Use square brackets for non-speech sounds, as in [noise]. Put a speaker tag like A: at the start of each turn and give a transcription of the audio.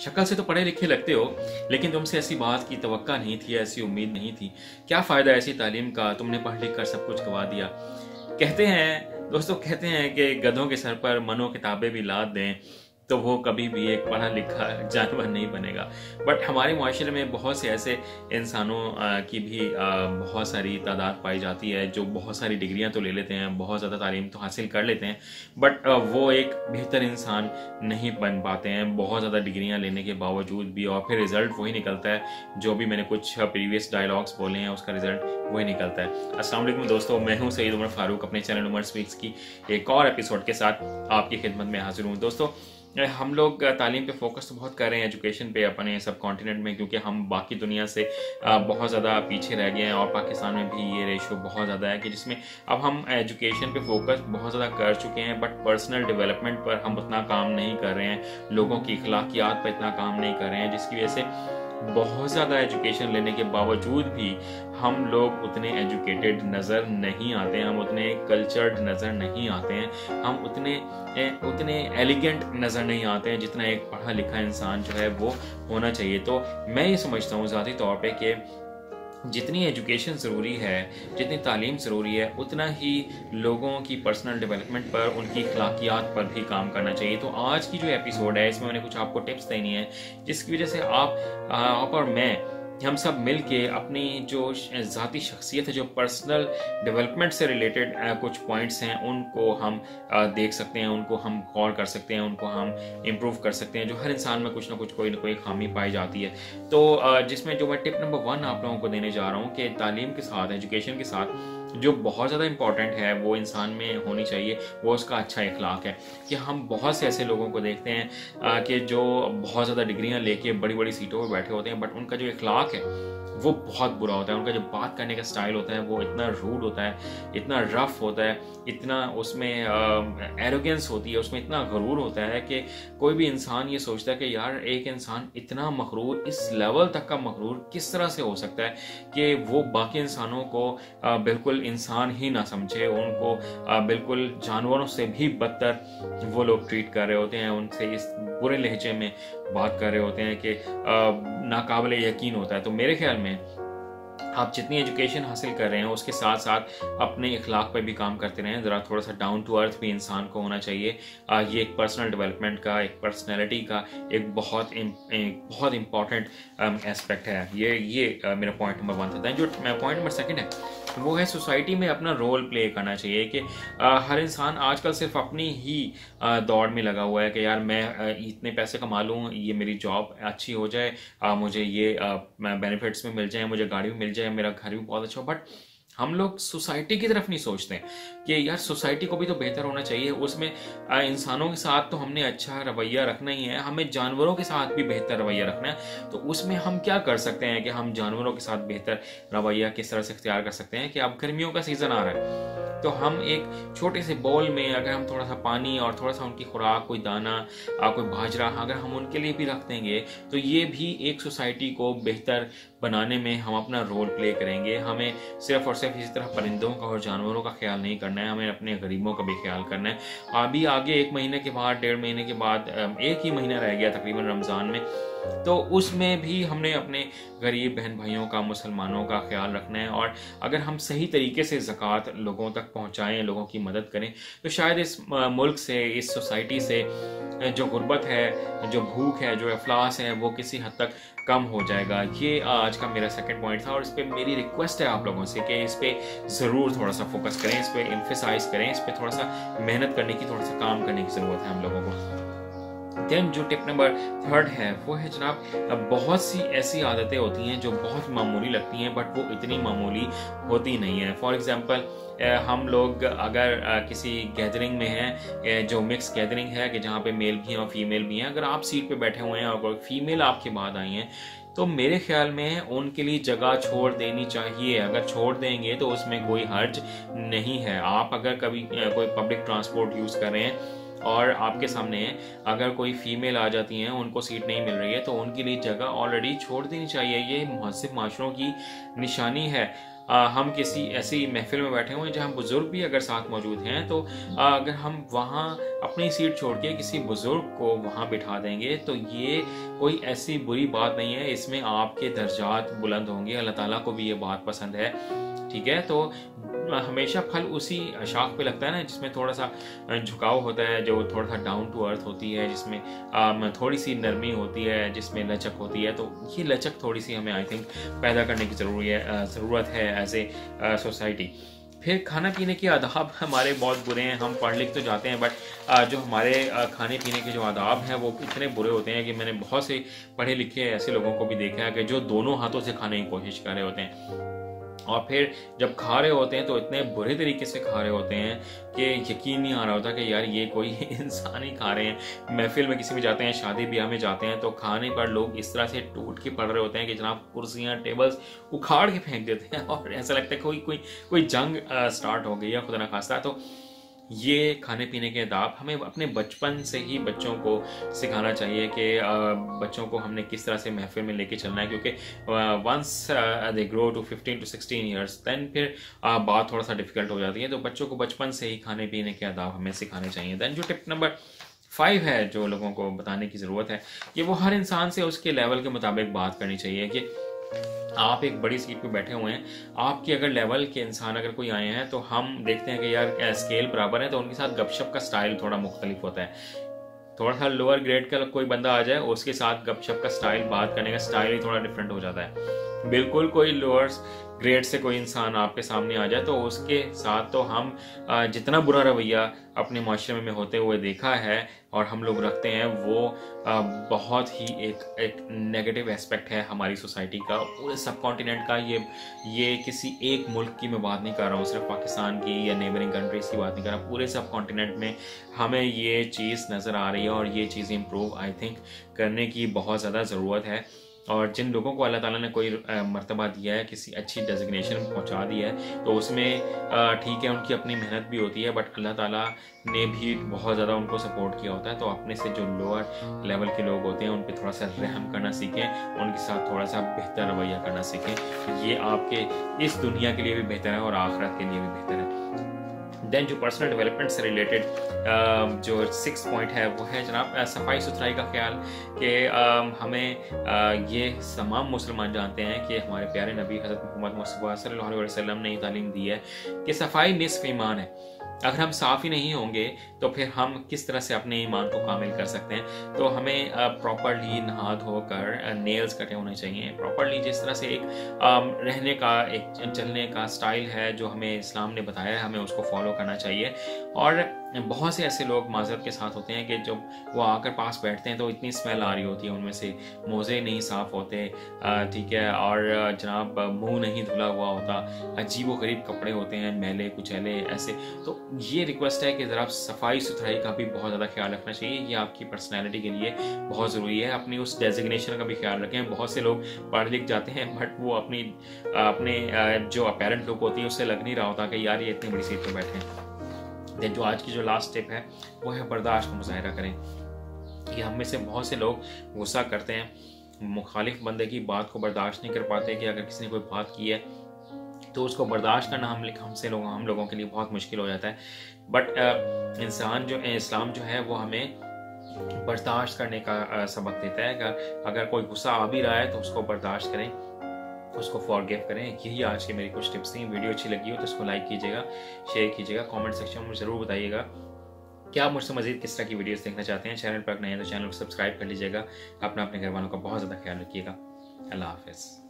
A: शक्ल से तो पढ़े लिखे लगते हो, लेकिन तुमसे ऐसी बात की तवक्का नहीं थी, ऐसी उम्मीद नहीं थी। क्या फ़ायदा ऐसी तालीम का? तुमने पढ़ लिख कर सब कुछ गवा दिया। कहते हैं, दोस्तों कहते हैं कि गधों के सर पर मनो किताबें भी लाद दें। तो वो कभी भी एक पढ़ा लिखा [laughs] जानवर नहीं बनेगा। बट हमारे माशरे में बहुत से ऐसे इंसानों की भी बहुत सारी तादाद पाई जाती है, जो बहुत सारी डिग्रियाँ तो ले लेते हैं, बहुत ज़्यादा तालीम तो हासिल कर लेते हैं बट वो एक बेहतर इंसान नहीं बन पाते हैं, बहुत ज़्यादा डिग्रियाँ लेने के बावजूद भी, और फिर रिज़ल्ट वही निकलता है, जो भी मैंने कुछ प्रीवियस डायलॉग्स बोले हैं, उसका रिज़ल्ट वही निकलता है। असलम दोस्तों, मैं हूँ सईद उमर फारूक, अपने चैनल उमर स्पीक्स की एक और एपिसोड के साथ आपकी खिदमत में हाजिर हूँ। दोस्तों हम लोग तालीम पे फोकस तो बहुत कर रहे हैं एजुकेशन पे अपने सब कॉन्टिनेंट में, क्योंकि हम बाकी दुनिया से बहुत ज़्यादा पीछे रह गए हैं और पाकिस्तान में भी ये रेशो बहुत ज़्यादा है कि जिसमें अब हम एजुकेशन पे फोकस बहुत ज़्यादा कर चुके हैं बट पर्सनल डेवलपमेंट पर हम उतना काम नहीं कर रहे हैं। लोगों की अखलाकियात पर इतना काम नहीं कर रहे हैं, जिसकी वजह से बहुत ज़्यादा एजुकेशन लेने के बावजूद भी हम लोग उतने एजुकेटेड नज़र नहीं आते हैं, हम उतने कल्चर्ड नज़र नहीं आते हैं, हम उतने उतने एलिगेंट नज़र नहीं आते हैं जितना एक पढ़ा लिखा इंसान जो है वो होना चाहिए। तो मैं ये समझता हूँ ज़ाती तौर पर कि जितनी एजुकेशन ज़रूरी है, जितनी तालीम ज़रूरी है, उतना ही लोगों की पर्सनल डेवलपमेंट पर, उनकी अखलाकियात पर भी काम करना चाहिए। तो आज की जो एपिसोड है, इसमें मैंने कुछ आपको टिप्स देनी है, जिसकी वजह से आप आप और मैं हम सब मिल के अपनी जो ज़ाती शख्सियत है, जो पर्सनल डेवलपमेंट से रिलेटेड कुछ पॉइंट्स हैं, उनको हम देख सकते हैं, उनको हम गौर कर सकते हैं, उनको हम इम्प्रूव कर सकते हैं, जो हर इंसान में कुछ ना कुछ कोई ना कोई खामी पाई जाती है। तो जिसमें जो मैं टिप नंबर वन आप लोगों को देने जा रहा हूँ कि तालीम के साथ एजुकेशन के साथ जो बहुत ज़्यादा इंपॉर्टेंट है, वो इंसान में होनी चाहिए, वो उसका अच्छा इखलाक है। कि हम बहुत से ऐसे लोगों को देखते हैं कि जो बहुत ज़्यादा डिग्रियाँ लेके बड़ी बड़ी सीटों पर बैठे होते हैं बट उनका जो इखलाक है वो बहुत बुरा होता है। उनका जो बात करने का स्टाइल होता है, वो इतना रूड होता है, इतना रफ होता है, इतना उसमें एरोगेंस होती है, उसमें इतना गरूर होता है कि कोई भी इंसान ये सोचता है कि यार, एक इंसान इतना मखरूर इस लेवल तक का मकरूर किस तरह से हो सकता है कि वो बाकी इंसानों को बिल्कुल इंसान ही ना समझे, उनको बिल्कुल जानवरों से भी बदतर वो लोग ट्रीट कर रहे होते हैं, उनसे इस बुरे लहजे में बात कर रहे होते हैं कि नाकाबले यकीन होता है। तो मेरे ख्याल में Amen. आप जितनी एजुकेशन हासिल कर रहे हैं, उसके साथ साथ अपने इखलाक पर भी काम करते रहें। ज़रा थोड़ा सा डाउन टू अर्थ भी इंसान को होना चाहिए। ये एक पर्सनल डेवलपमेंट का, एक पर्सनैलिटी का एक बहुत एक बहुत इंपॉर्टेंट एस्पेक्ट है। ये ये मेरा पॉइंट नंबर वन था। जो पॉइंट नंबर सेकेंड है, वो है सोसाइटी में अपना रोल प्ले करना चाहिए कि हर इंसान आजकल सिर्फ़ अपनी ही दौड़ में लगा हुआ है कि यार मैं इतने पैसे कमा लूँ, ये मेरी जॉब अच्छी हो जाए मुझे ये बेनिफिट्स में मिल जाए, मुझे गाड़ी भी मिल जाए मेरा घर भी बहुत अच्छा हो बट हम लोग सोसाइटी की तरफ़ नहीं सोचते कि यार सोसाइटी को भी तो बेहतर होना चाहिए। उसमें इंसानों के साथ तो हमने अच्छा रवैया रखना ही है, हमें जानवरों के साथ भी बेहतर रवैया रखना है। तो उसमें हम क्या कर सकते हैं कि हम जानवरों के साथ बेहतर रवैया किस तरह से इख्तियार कर सकते हैं कि अब गर्मियों का सीज़न आ रहा है। तो हम एक छोटे से बॉल में अगर हम थोड़ा सा पानी और थोड़ा सा उनकी खुराक, कोई दाना कोई बाजरा, अगर हम उनके लिए भी रख देंगे तो ये भी एक सोसाइटी को बेहतर बनाने में हम अपना रोल प्ले करेंगे। हमें सिर्फ़ और सिर्फ़ इसी तरह परिंदों का और जानवरों का ख्याल नहीं करना है, हमें अपने गरीबों का भी ख्याल करना है। अभी आगे एक महीने के बाद, डेढ़ महीने के बाद एक ही महीना रह गया तकरीबन रमज़ान में तो उसमें भी हमने अपने गरीब बहन भाइयों का, मुसलमानों का ख्याल रखना है और अगर हम सही तरीके से ज़क़़त लोगों तक पहुँचाएँ, लोगों की मदद करें तो शायद इस मुल्क से, इस सोसाइटी से जो गुर्बत है, जो भूख है, जो अफलास है, वो किसी हद तक कम हो जाएगा। ये आज का मेरा सेकंड पॉइंट था और इस पर मेरी रिक्वेस्ट है आप लोगों से कि इस पर ज़रूर थोड़ा सा फोकस करें, इस पर इम्फेसाइज करें, इस पर थोड़ा सा मेहनत करने की थोड़ा सा काम करने की ज़रूरत है हम लोगों को। देन जो टिप नंबर थर्ड है, वो है जनाब बहुत सी ऐसी आदतें होती हैं जो बहुत मामूली लगती हैं बट वो इतनी मामूली होती नहीं है। फॉर एग्ज़ाम्पल हम लोग अगर किसी गैदरिंग में हैं जो मिक्स गैदरिंग है, कि जहाँ पे मेल भी हैं और फीमेल भी हैं, अगर आप सीट पे बैठे हुए हैं और फीमेल आपके बाद आई हैं तो मेरे ख्याल में उनके लिए जगह छोड़ देनी चाहिए। अगर छोड़ देंगे तो उसमें कोई हर्ज नहीं है। आप अगर कभी कोई पब्लिक ट्रांसपोर्ट यूज़ कर और आपके सामने अगर कोई फीमेल आ जाती हैं, उनको सीट नहीं मिल रही है तो उनके लिए जगह ऑलरेडी छोड़ देनी चाहिए। ये महसिब माशरों की निशानी है। आ, हम किसी ऐसी महफिल में बैठे हुए जहाँ बुज़ुर्ग भी अगर साथ मौजूद हैं तो आ, अगर हम वहाँ अपनी सीट छोड़ के किसी बुज़ुर्ग को वहाँ बिठा देंगे तो ये कोई ऐसी बुरी बात नहीं है इसमें आपके दर्जात बुलंद होंगे। अल्लाह ताला को भी ये बात पसंद है ठीक है? तो हमेशा फल उसी शाख पे लगता है ना जिसमें थोड़ा सा झुकाव होता है जो थोड़ा सा डाउन टू अर्थ होती है जिसमें थोड़ी सी नरमी होती है जिसमें लचक होती है तो ये लचक थोड़ी सी हमें आई थिंक पैदा करने की ज़रूरी है ज़रूरत है एज ए सोसाइटी फिर खाना पीने के आदाब हमारे बहुत बुरे हैं, हम पढ़ लिख तो जाते हैं बट जो हमारे खाने पीने के जो आदाब हैं, वो इतने बुरे होते हैं कि मैंने बहुत से पढ़े लिखे ऐसे लोगों को भी देखा है कि जो दोनों हाथों से खाने की कोशिश कर रहे होते हैं। और फिर जब खा रहे होते हैं तो इतने बुरे तरीके से खा रहे होते हैं कि यकीन नहीं आ रहा होता कि यार ये कोई [laughs] इंसान ही खा रहे हैं। महफिल में किसी भी जाते हैं, शादी ब्याह में जाते हैं तो खाने पर लोग इस तरह से टूट के पड़ रहे होते हैं कि जनाब कुर्सियाँ, टेबल्स उखाड़ के फेंक देते हैं। [laughs] और ऐसा लगता है कोई कोई कोई जंग स्टार्ट हो गई है खुदा ना खास्ता। तो ये खाने पीने के आदाब हमें अपने बचपन से ही बच्चों को सिखाना चाहिए कि बच्चों को हमने किस तरह से महफिल में लेके चलना है, क्योंकि once they grow to fifteen to sixteen years then फिर बात थोड़ा सा डिफ़िकल्ट हो जाती है। तो बच्चों को बचपन से ही खाने पीने के अदाब हमें सिखाने चाहिए। दैन जो टिप नंबर फाइव है जो लोगों को बताने की ज़रूरत है कि वो हर इंसान से उसके लेवल के मुताबिक बात करनी चाहिए कि आप एक बड़ी सीट पे बैठे हुए हैं। आपके अगर लेवल के इंसान अगर कोई आए हैं तो हम देखते हैं कि यार स्केल बराबर है तो उनके साथ गपशप का स्टाइल थोड़ा मुख्तलिफ़ होता है। थोड़ा सा लोअर ग्रेड का कोई बंदा आ जाए, उसके साथ गपशप का स्टाइल बात करने का स्टाइल ही थोड़ा डिफरेंट हो जाता है। बिल्कुल कोई लोअर ग्रेड से कोई इंसान आपके सामने आ जाए तो उसके साथ तो हम जितना बुरा रवैया अपने माशरे में होते हुए देखा है और हम लोग रखते हैं, वो बहुत ही एक एक नेगेटिव एस्पेक्ट है हमारी सोसाइटी का, पूरे सब कॉन्टिनेंट का, ये ये किसी एक मुल्क की मैं बात नहीं कर रहा हूँ, सिर्फ़ पाकिस्तान की या नेबरिंग कंट्रीज़ की बात नहीं कर रहा, पूरे सब कॉन्टिनेंट में हमें ये चीज़ नज़र आ रही है और ये चीज़ इम्प्रूव आई थिंक करने की बहुत ज़्यादा ज़रूरत है। और जिन लोगों को अल्लाह ताला ने कोई मर्तबा दिया है, किसी अच्छी डेजिग्नेशन पहुँचा दिया है तो उसमें ठीक है, उनकी अपनी मेहनत भी होती है बट अल्लाह ताला ने भी बहुत ज़्यादा उनको सपोर्ट किया होता है तो अपने से जो लोअर लेवल के लोग होते हैं, उन पर थोड़ा सा रहम करना सीखें, उनके साथ थोड़ा सा बेहतर रवैया करना सीखें। ये आपके, इस दुनिया के लिए भी बेहतर है और आखरत के लिए भी बेहतर है। देन जो पर्सनल डेवलपमेंट से रिलेटेड um, जो सिक्स पॉइंट है वो है जनाब uh, सफ़ाई सुथराई का ख्याल कि um, हमें uh, ये तमाम मुसलमान जानते हैं कि हमारे प्यारे नबी हज़रत मोहम्मद वसल्लम ने तालीम दी है कि सफ़ाई निसफ ईमान है। अगर हम साफ़ ही नहीं होंगे तो फिर हम किस तरह से अपने ईमान को कामिल कर सकते हैं? तो हमें प्रॉपरली नहा धोकर नेल्स कटे होने चाहिए। प्रॉपरली जिस तरह से एक रहने का, एक चलने का स्टाइल है जो हमें इस्लाम ने बताया है, हमें उसको फॉलो करना चाहिए। और बहुत से ऐसे लोग माजरत के साथ होते हैं कि जब वो आकर पास बैठते हैं तो इतनी स्मेल आ रही होती है, उनमें से मोज़े नहीं साफ़ होते ठीक है, और जनाब, मुँह नहीं धुला हुआ होता, अजीब व गरीब कपड़े होते हैं, मैले, कुचैले, ऐसे। तो ये रिक्वेस्ट है कि ज़रा सफ़ाई सुथराई का भी बहुत ज़्यादा ख्याल रखना चाहिए, ये आपकी पर्सनैलिटी के लिए बहुत ज़रूरी है। अपनी उस डेजिग्नेशन का भी ख्याल रखें। बहुत से लोग पढ़ लिख जाते हैं, बट वो अपनी अपने जो अपेरेंट लुक होती है, उससे लग नहीं रहा होता कि यार ये इतनी बड़ी सीट पर बैठे हैं। देन जो आज की जो लास्ट स्टेप है, वो है बर्दाश्त का मुजाहरा करें। कि हम में से बहुत से लोग गुस्सा करते हैं, मुखालिफ बंदे की बात को बर्दाश्त नहीं कर पाते कि अगर किसी ने कोई बात की है तो उसको बर्दाश्त करना हम हमसे लोग, हम लोगों के लिए बहुत मुश्किल हो जाता है। बट इंसान जो इस्लाम जो है, वो हमें बर्दाश्त करने का सबक देता है। अगर कोई गुस्सा आ भी रहा है तो उसको बर्दाश्त करें। उसको फॉरगिव करें। यही आज की मेरी कुछ टिप्स थी। वीडियो अच्छी लगी हो तो उसको लाइक कीजिएगा शेयर कीजिएगा कमेंट सेक्शन में ज़रूर बताइएगा। क्या आप मुझसे मजीद किस तरह की वीडियोस देखना चाहते हैं? चैनल पर नए हैं तो चैनल को सब्सक्राइब कर लीजिएगा। अपना अपने घर वालों का बहुत ज़्यादा ख्याल रखिएगा। अल्लाह हाफिज़।